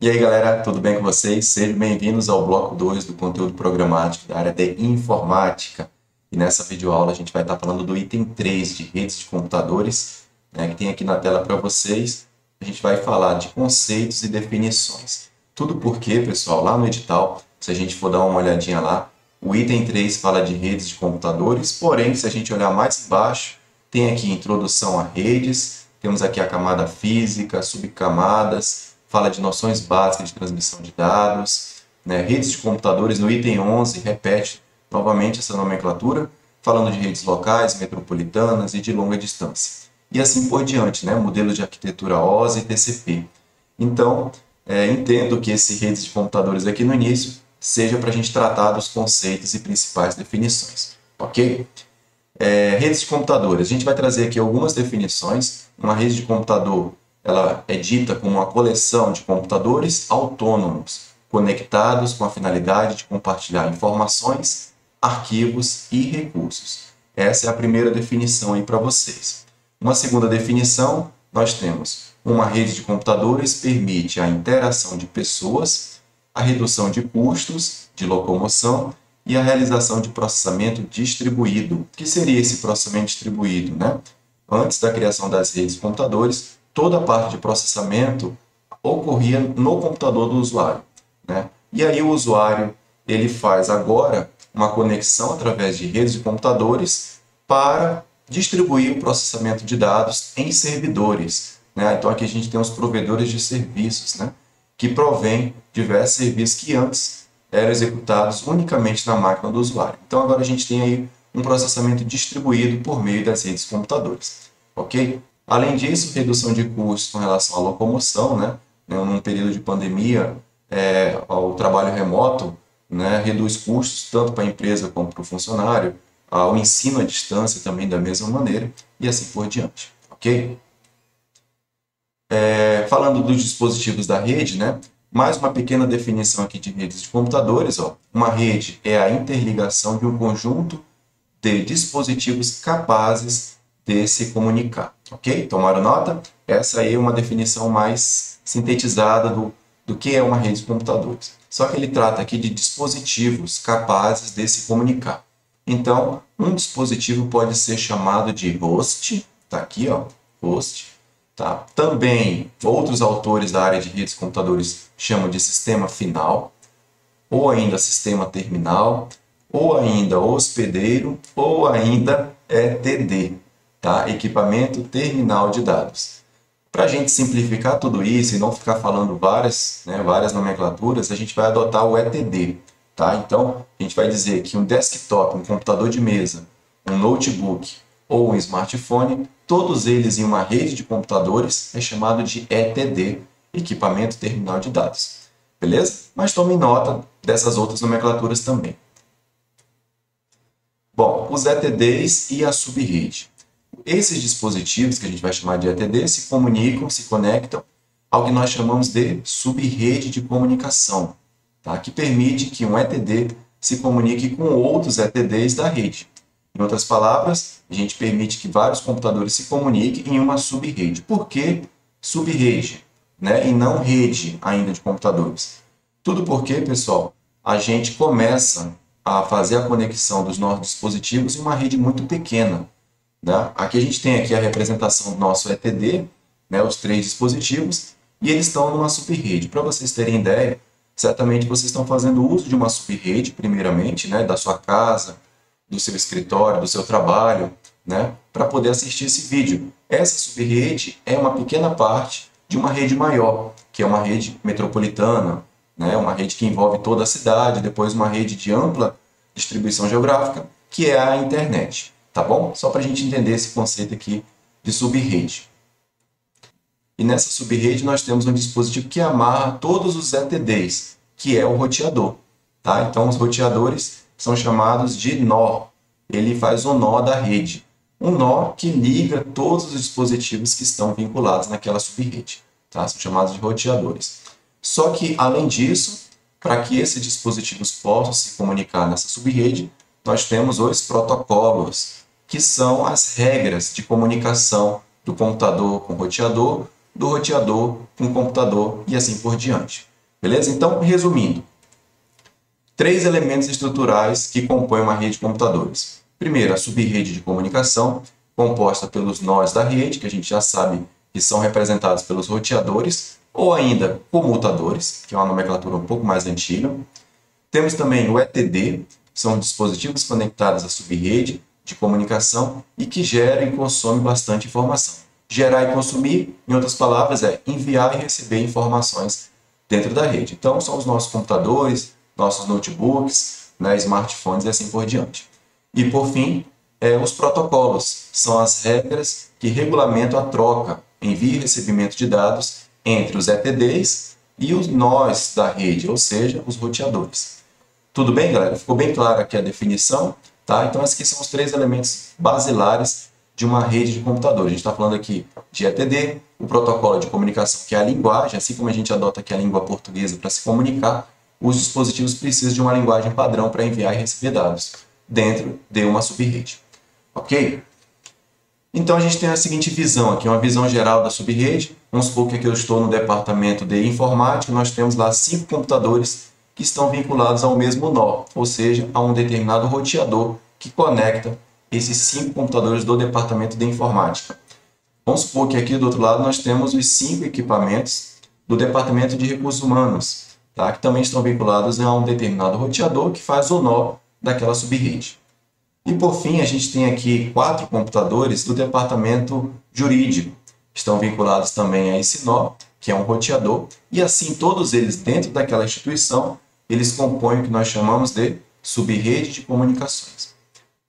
E aí, galera, tudo bem com vocês? Sejam bem-vindos ao bloco 2 do conteúdo programático da área de informática. E nessa videoaula a gente vai estar falando do item 3 de redes de computadores, né, que tem aqui na tela para vocês. A gente vai falar de conceitos e definições. Tudo porque, pessoal, lá no edital, se a gente for dar uma olhadinha lá, o item 3 fala de redes de computadores, porém, se a gente olhar mais embaixo, tem aqui introdução a redes, temos aqui a camada física, subcamadas, fala de noções básicas de transmissão de dados, né? redes de computadores, no item 11 repete novamente essa nomenclatura, falando de redes locais, metropolitanas e de longa distância. E assim por diante, né? modelos de arquitetura OSI e TCP. Então, é, entendo que esse redes de computadores aqui no início seja para a gente tratar dos conceitos e principais definições, ok? É, redes de computadores, a gente vai trazer aqui algumas definições. Uma rede de computador ela é dita como uma coleção de computadores autônomos conectados com a finalidade de compartilhar informações, arquivos e recursos. Essa é a primeira definição aí para vocês. Uma segunda definição, nós temos uma rede de computadores permite a interação de pessoas, a redução de custos de locomoção e a realização de processamento distribuído. O que seria esse processamento distribuído? Né? Antes da criação das redes de computadores, toda a parte de processamento ocorria no computador do usuário. Né? E aí o usuário ele faz agora uma conexão através de redes de computadores para distribuir o processamento de dados em servidores. Né? Então aqui a gente tem os provedores de serviços, né? que provém diversos serviços que antes eram executados unicamente na máquina do usuário. Então agora a gente tem aí um processamento distribuído por meio das redes de computadores. Ok? Além disso, redução de custos com relação à locomoção, né? Num período de pandemia, é, o trabalho remoto né, reduz custos tanto para a empresa como para o funcionário, o ensino à distância também da mesma maneira e assim por diante, ok? É, falando dos dispositivos da rede, né? Mais uma pequena definição aqui de redes de computadores, ó. Uma rede é a interligação de um conjunto de dispositivos capazes de se comunicar. Ok? Tomaram nota? Essa aí é uma definição mais sintetizada do, do que é uma rede de computadores. Só que ele trata aqui de dispositivos capazes de se comunicar. Então, um dispositivo pode ser chamado de host, tá aqui, ó, host. Tá? Também outros autores da área de redes de computadores chamam de sistema final, ou ainda sistema terminal, ou ainda hospedeiro, ou ainda ETD, tá? equipamento terminal de dados. Para a gente simplificar tudo isso e não ficar falando várias, né, várias nomenclaturas, a gente vai adotar o ETD. Tá? Então, a gente vai dizer que um desktop, um computador de mesa, um notebook ou um smartphone, todos eles em uma rede de computadores é chamado de ETD, equipamento terminal de dados. Beleza? Mas tome nota dessas outras nomenclaturas também. Bom, os ETDs e a subrede. Esses dispositivos, que a gente vai chamar de ETD, se comunicam, se conectam ao que nós chamamos de subrede de comunicação, tá? que permite que um ETD se comunique com outros ETDs da rede. Em outras palavras, a gente permite que vários computadores se comuniquem em uma subrede. Por que subrede? Né? E não rede ainda de computadores. Tudo porque, pessoal, a gente começa a fazer a conexão dos nossos dispositivos em uma rede muito pequena. Né? Aqui a gente tem aqui a representação do nosso ETD, né, os três dispositivos, e eles estão numa subrede. Para vocês terem ideia, certamente vocês estão fazendo uso de uma subrede, primeiramente, né, da sua casa, do seu escritório, do seu trabalho, né, para poder assistir esse vídeo. Essa subrede é uma pequena parte de uma rede maior, que é uma rede metropolitana, né, uma rede que envolve toda a cidade, depois uma rede de ampla distribuição geográfica, que é a internet tá bom? Só para a gente entender esse conceito aqui de subrede. E nessa subrede nós temos um dispositivo que amarra todos os ETDs, que é o roteador. Tá? Então os roteadores são chamados de nó. Ele faz o nó da rede. Um nó que liga todos os dispositivos que estão vinculados naquela subrede. Tá? São chamados de roteadores. Só que, além disso, para que esses dispositivos possam se comunicar nessa subrede, nós temos os protocolos, que são as regras de comunicação do computador com o roteador do roteador com o computador e assim por diante. Beleza? Então, resumindo, três elementos estruturais que compõem uma rede de computadores. Primeiro, a subrede de comunicação, composta pelos nós da rede, que a gente já sabe que são representados pelos roteadores, ou ainda comutadores, que é uma nomenclatura um pouco mais antiga. Temos também o ETD, são dispositivos conectados à subrede de comunicação e que geram e consomem bastante informação. Gerar e consumir, em outras palavras, é enviar e receber informações dentro da rede. Então, são os nossos computadores, nossos notebooks, né, smartphones e assim por diante. E, por fim, é, os protocolos são as regras que regulamentam a troca, envio e recebimento de dados entre os ETDs e os nós da rede, ou seja, os roteadores. Tudo bem, galera? Ficou bem clara aqui a definição, tá? Então, esses aqui são os três elementos basilares de uma rede de computador. A gente está falando aqui de ETD, o protocolo de comunicação, que é a linguagem, assim como a gente adota aqui a língua portuguesa para se comunicar, os dispositivos precisam de uma linguagem padrão para enviar e receber dados dentro de uma subrede. Ok? Então a gente tem a seguinte visão aqui, uma visão geral da subrede. Vamos supor que aqui eu estou no departamento de informática, nós temos lá cinco computadores que estão vinculados ao mesmo nó, ou seja, a um determinado roteador que conecta esses cinco computadores do departamento de informática. Vamos supor que aqui do outro lado nós temos os cinco equipamentos do departamento de recursos humanos, tá? que também estão vinculados a um determinado roteador que faz o nó daquela subrede. E por fim, a gente tem aqui quatro computadores do departamento jurídico, estão vinculados também a esse nó, que é um roteador, e assim todos eles dentro daquela instituição eles compõem o que nós chamamos de subrede de comunicações.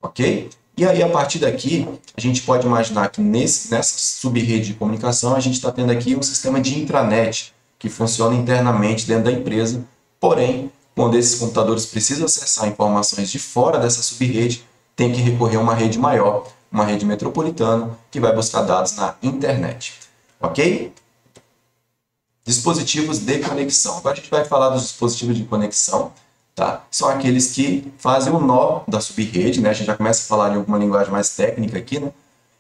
Ok? E aí, a partir daqui, a gente pode imaginar que nesse, nessa subrede de comunicação, a gente está tendo aqui um sistema de intranet que funciona internamente dentro da empresa. Porém, quando esses computadores precisam acessar informações de fora dessa subrede, tem que recorrer a uma rede maior, uma rede metropolitana, que vai buscar dados na internet. Ok? Dispositivos de conexão. Agora a gente vai falar dos dispositivos de conexão. Tá? São aqueles que fazem o nó da subrede, né? A gente já começa a falar em alguma linguagem mais técnica aqui, né?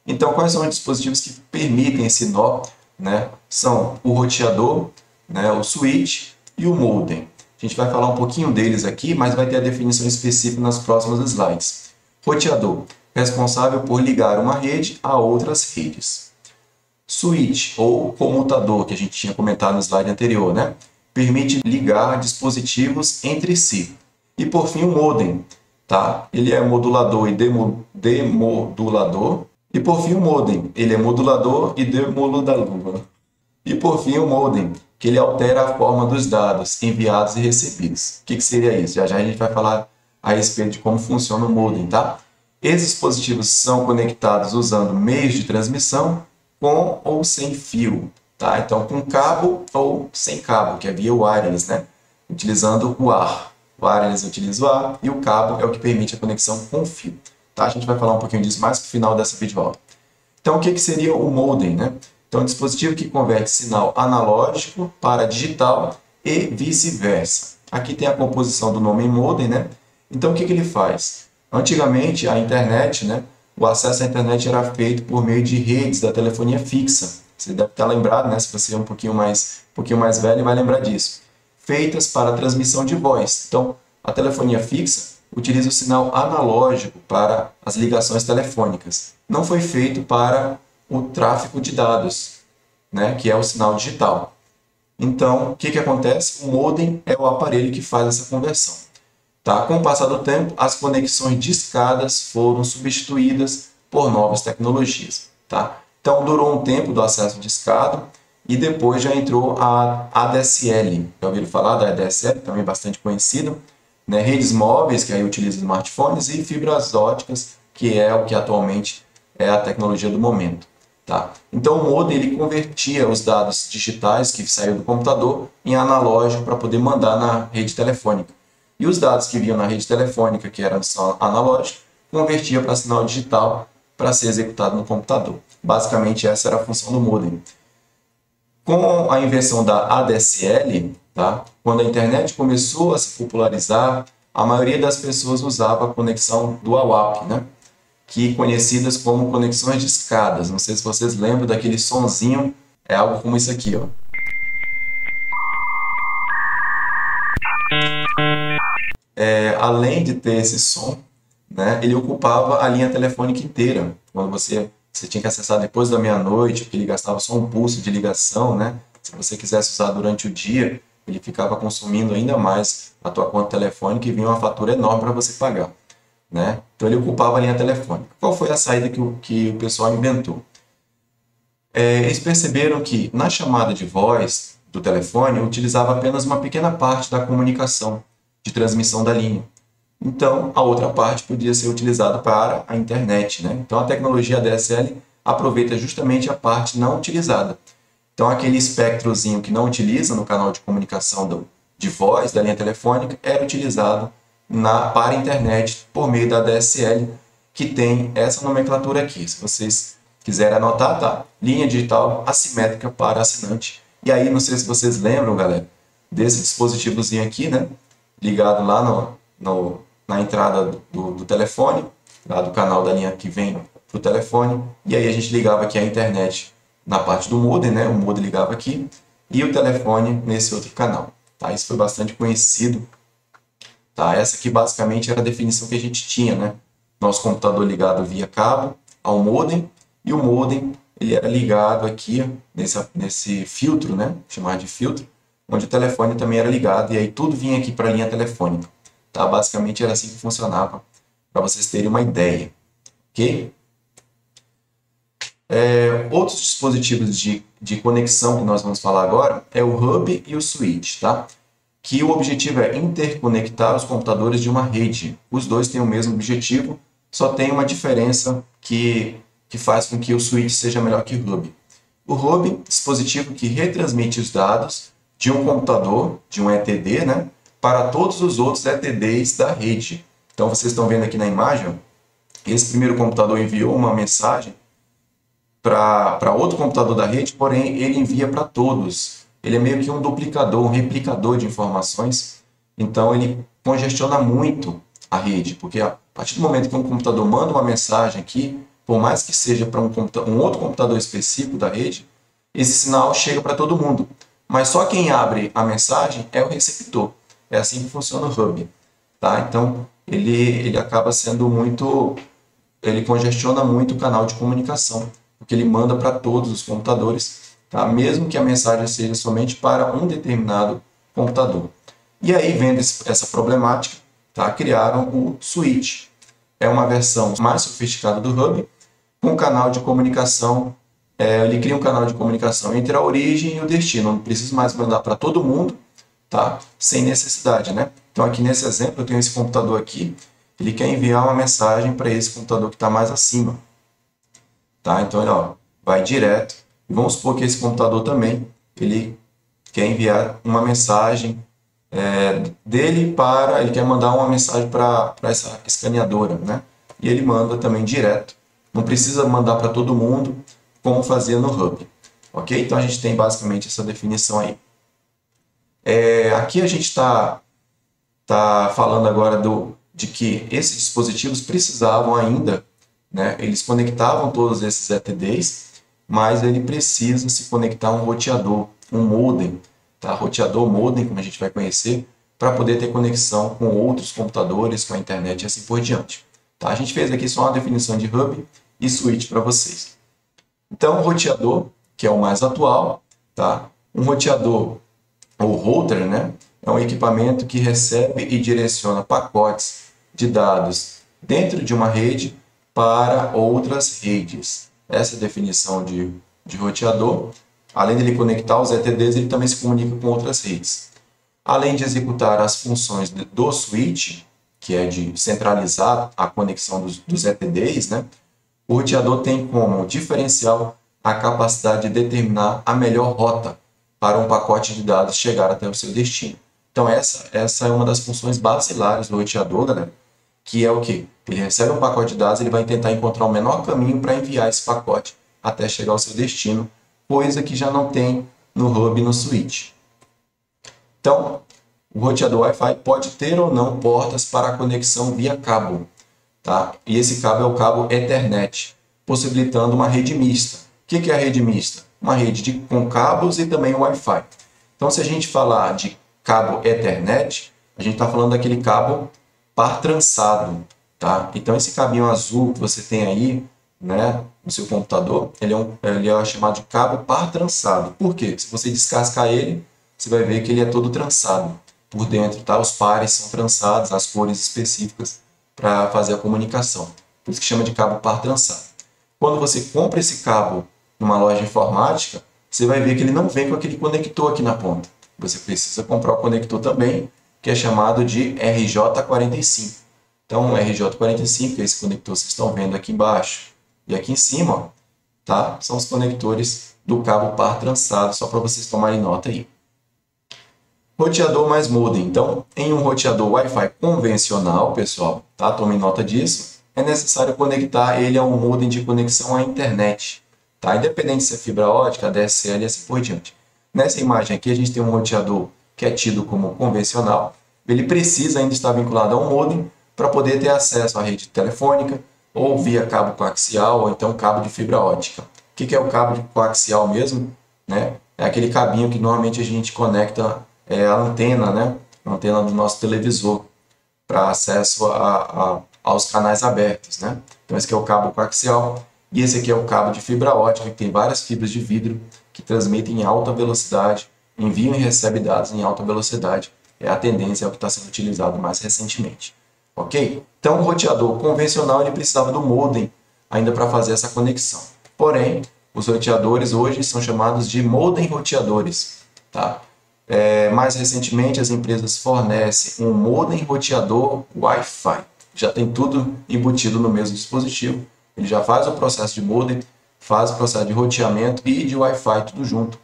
Então, quais são os dispositivos que permitem esse nó, né? São o roteador, né? o switch e o modem. A gente vai falar um pouquinho deles aqui, mas vai ter a definição específica nas próximas slides. Roteador, responsável por ligar uma rede a outras redes. Switch, ou comutador, que a gente tinha comentado no slide anterior, né? permite ligar dispositivos entre si. E por fim, o modem. Tá? Ele é modulador e demo, demodulador. E por fim, o modem. Ele é modulador e demodulador. E por fim, o modem, que ele altera a forma dos dados enviados e recebidos. O que, que seria isso? Já já a gente vai falar a respeito de como funciona o modem, tá? Esses dispositivos são conectados usando meios de transmissão com ou sem fio, tá? Então, com cabo ou sem cabo, que é via wireless, né? Utilizando o ar. O wireless utiliza o ar e o cabo é o que permite a conexão com fio, tá? A gente vai falar um pouquinho disso mais no final dessa videoaula. Então, o que, que seria o modem, né? Então, é um dispositivo que converte sinal analógico para digital e vice-versa. Aqui tem a composição do nome modem, né? Então, o que, que ele faz? Antigamente, a internet, né? O acesso à internet era feito por meio de redes da telefonia fixa. Você deve estar lembrado, né? Se você é um pouquinho mais, um pouquinho mais velho, vai lembrar disso. Feitas para transmissão de voz. Então, a telefonia fixa utiliza o sinal analógico para as ligações telefônicas. Não foi feito para o tráfego de dados, né? Que é o sinal digital. Então, o que, que acontece? O modem é o aparelho que faz essa conversão. Tá? Com o passar do tempo, as conexões discadas foram substituídas por novas tecnologias. Tá? Então, durou um tempo do acesso discado e depois já entrou a ADSL. Já ouviram falar da ADSL? Também bastante conhecido. Né? Redes móveis, que aí utilizam smartphones, e fibras óticas, que é o que atualmente é a tecnologia do momento. Tá? Então, o modem ele convertia os dados digitais que saíram do computador em analógico para poder mandar na rede telefônica. E os dados que vinham na rede telefônica, que era sinal analógico, convertia para sinal digital para ser executado no computador. Basicamente, essa era a função do modem. Com a invenção da ADSL, tá? quando a internet começou a se popularizar, a maioria das pessoas usava a conexão do AWAP, né? que conhecidas como conexões de escadas. Não sei se vocês lembram daquele sonzinho é algo como isso aqui, ó. É, além de ter esse som, né, ele ocupava a linha telefônica inteira. Quando você, você tinha que acessar depois da meia-noite, porque ele gastava só um pulso de ligação, né? Se você quisesse usar durante o dia, ele ficava consumindo ainda mais a tua conta telefônica e vinha uma fatura enorme para você pagar. Né? Então ele ocupava a linha telefônica. Qual foi a saída que o, que o pessoal inventou? É, eles perceberam que na chamada de voz do telefone utilizava apenas uma pequena parte da comunicação de transmissão da linha. Então a outra parte podia ser utilizada para a internet. Né? Então a tecnologia DSL aproveita justamente a parte não utilizada. Então aquele espectrozinho que não utiliza no canal de comunicação do, de voz da linha telefônica era utilizado na, para a internet por meio da DSL, que tem essa nomenclatura aqui. Se vocês quiserem anotar, tá? Linha digital assimétrica para assinante. E aí, não sei se vocês lembram, galera, desse dispositivozinho aqui, né? Ligado lá no, no na entrada do, do telefone, lá do canal da linha que vem para o telefone. E aí a gente ligava aqui a internet na parte do modem, né? O modem ligava aqui e o telefone nesse outro canal. Tá? Isso foi bastante conhecido Tá? Essa aqui basicamente era a definição que a gente tinha, né? Nosso computador ligado via cabo ao modem e o modem ele era ligado aqui nesse, nesse filtro, né? Chamar de filtro, onde o telefone também era ligado e aí tudo vinha aqui para a linha telefônica. Tá? Basicamente era assim que funcionava, para vocês terem uma ideia. Ok? É, outros dispositivos de, de conexão que nós vamos falar agora é o hub e o switch, tá? que o objetivo é interconectar os computadores de uma rede. Os dois têm o mesmo objetivo, só tem uma diferença que, que faz com que o switch seja melhor que o hub. O hub, dispositivo que retransmite os dados de um computador, de um ETD, né, para todos os outros ETDs da rede. Então vocês estão vendo aqui na imagem, esse primeiro computador enviou uma mensagem para outro computador da rede, porém ele envia para todos ele é meio que um duplicador, um replicador de informações. Então ele congestiona muito a rede, porque a partir do momento que um computador manda uma mensagem aqui, por mais que seja para um, um, outro computador específico da rede, esse sinal chega para todo mundo. Mas só quem abre a mensagem é o receptor. É assim que funciona o hub. Tá? Então ele, ele acaba sendo muito. Ele congestiona muito o canal de comunicação, porque ele manda para todos os computadores tá? mesmo que a mensagem seja somente para um determinado computador. E aí, vendo essa problemática, tá? criaram o Switch. É uma versão mais sofisticada do Hub, com canal de comunicação. É, ele cria um canal de comunicação entre a origem e o destino. Não precisa mais mandar para todo mundo, tá? sem necessidade. Né? Então, aqui nesse exemplo, eu tenho esse computador aqui. Ele quer enviar uma mensagem para esse computador que está mais acima. Tá? Então, ele ó, vai direto vamos supor que esse computador também ele quer enviar uma mensagem é, dele para, ele quer mandar uma mensagem para essa escaneadora, né? E ele manda também direto. Não precisa mandar para todo mundo, como fazia no Hub. Ok? Então a gente tem basicamente essa definição aí. É, aqui a gente está tá falando agora do, de que esses dispositivos precisavam ainda, né? Eles conectavam todos esses ETDs mas ele precisa se conectar a um roteador, um modem, tá? roteador, modem, como a gente vai conhecer, para poder ter conexão com outros computadores, com a internet e assim por diante. Tá? A gente fez aqui só uma definição de hub e switch para vocês. Então, o roteador, que é o mais atual, tá? um roteador ou router, né? é um equipamento que recebe e direciona pacotes de dados dentro de uma rede para outras redes essa definição de, de roteador. Além de ele conectar os ETDs, ele também se comunica com outras redes. Além de executar as funções do switch, que é de centralizar a conexão dos, dos ETDs, né? O roteador tem como diferencial a capacidade de determinar a melhor rota para um pacote de dados chegar até o seu destino. Então essa, essa é uma das funções basilares do roteador, galera, que é o que? Ele recebe um pacote de dados, ele vai tentar encontrar o menor caminho para enviar esse pacote até chegar ao seu destino, coisa que já não tem no hub e no switch. Então, o roteador Wi-Fi pode ter ou não portas para conexão via cabo, tá? E esse cabo é o cabo Ethernet, possibilitando uma rede mista. O que é a rede mista? uma rede de, com cabos e também Wi-Fi. Então, se a gente falar de cabo Ethernet, a gente está falando daquele cabo par trançado, tá? Então, esse cabinho azul que você tem aí, né, no seu computador, ele é, um, ele é chamado de cabo par trançado. Por quê? Se você descascar ele, você vai ver que ele é todo trançado por dentro, tá? Os pares são trançados, as cores específicas para fazer a comunicação. Por isso que chama de cabo par trançado. Quando você compra esse cabo numa loja informática, você vai ver que ele não vem com aquele conector aqui na ponta. Você precisa comprar o conector também, que é chamado de RJ45. Então, o RJ45 é esse conector que vocês estão vendo aqui embaixo. E aqui em cima, tá? São os conectores do cabo par trançado, só para vocês tomarem nota aí. Roteador mais modem. Então, em um roteador Wi-Fi convencional, pessoal, tá? Tome nota disso. É necessário conectar ele a um modem de conexão à internet, tá? Independente se é fibra ótica, DSL e assim por diante. Nessa imagem aqui, a gente tem um roteador que é tido como convencional. Ele precisa ainda estar vinculado a um modem para poder ter acesso à rede telefônica ou via cabo coaxial ou então cabo de fibra ótica. O que é o cabo coaxial mesmo? Né? É aquele cabinho que normalmente a gente conecta é a antena, né? A antena do nosso televisor para acesso a, a, aos canais abertos, né? Então esse aqui é o cabo coaxial e esse aqui é o cabo de fibra ótica que tem várias fibras de vidro que transmitem em alta velocidade, enviam e recebem dados em alta velocidade. É a tendência, é o que está sendo utilizado mais recentemente. Ok? Então o roteador convencional ele precisava do modem ainda para fazer essa conexão. Porém, os roteadores hoje são chamados de modem roteadores. Tá? É, mais recentemente, as empresas fornecem um modem roteador Wi-Fi. Já tem tudo embutido no mesmo dispositivo. Ele já faz o processo de modem, faz o processo de roteamento e de Wi-Fi tudo junto.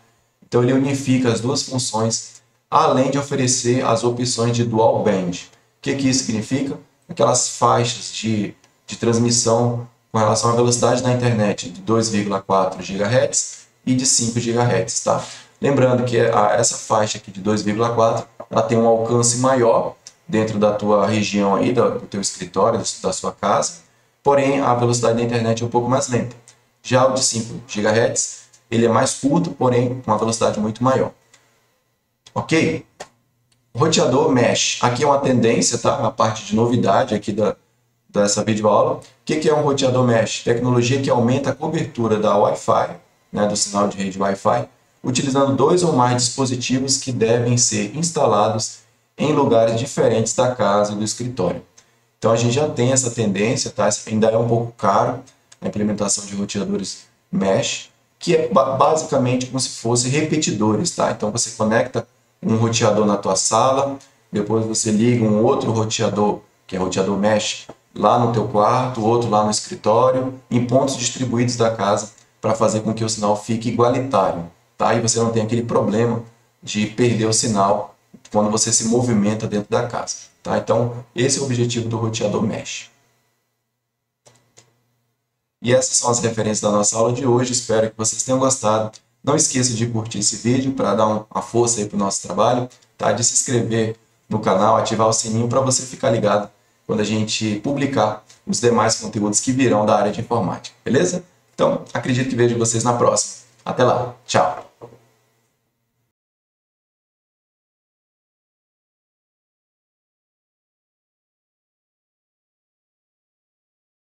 Então ele unifica as duas funções, além de oferecer as opções de dual band. O que, que isso significa? Aquelas faixas de, de transmissão com relação à velocidade da internet de 2,4 GHz e de 5 GHz, tá? Lembrando que essa faixa aqui de 2,4 ela tem um alcance maior dentro da tua região aí, do, teu escritório, da sua casa, porém a velocidade da internet é um pouco mais lenta. Já o de 5 GHz, ele é mais curto, porém com uma velocidade muito maior. Ok? Roteador Mesh. Aqui é uma tendência, tá? Uma parte de novidade aqui da, dessa videoaula. O que, que é um roteador Mesh? Tecnologia que aumenta a cobertura da Wi-Fi, né, do sinal de rede Wi-Fi, utilizando dois ou mais dispositivos que devem ser instalados em lugares diferentes da casa e do escritório. Então a gente já tem essa tendência, tá? ainda é um pouco caro a implementação de roteadores mesh, que é basicamente como se fossem repetidores, tá? Então você conecta um roteador na tua sala, depois você liga um outro roteador, que é roteador mesh, lá no teu quarto, outro lá no escritório, em pontos distribuídos da casa, para fazer com que o sinal fique igualitário tá? E você não tem aquele problema de perder o sinal quando você se movimenta dentro da casa, tá? Então, esse é o objetivo do roteador mesh. E essas são as referências da nossa aula de hoje, espero que vocês tenham gostado. Não esqueça de curtir esse vídeo para dar uma força aí para o nosso trabalho, tá? De se inscrever no canal, ativar o sininho para você ficar ligado quando a gente publicar os demais conteúdos que virão da área de informática, beleza? Então, acredito que vejo vocês na próxima. Até lá, tchau!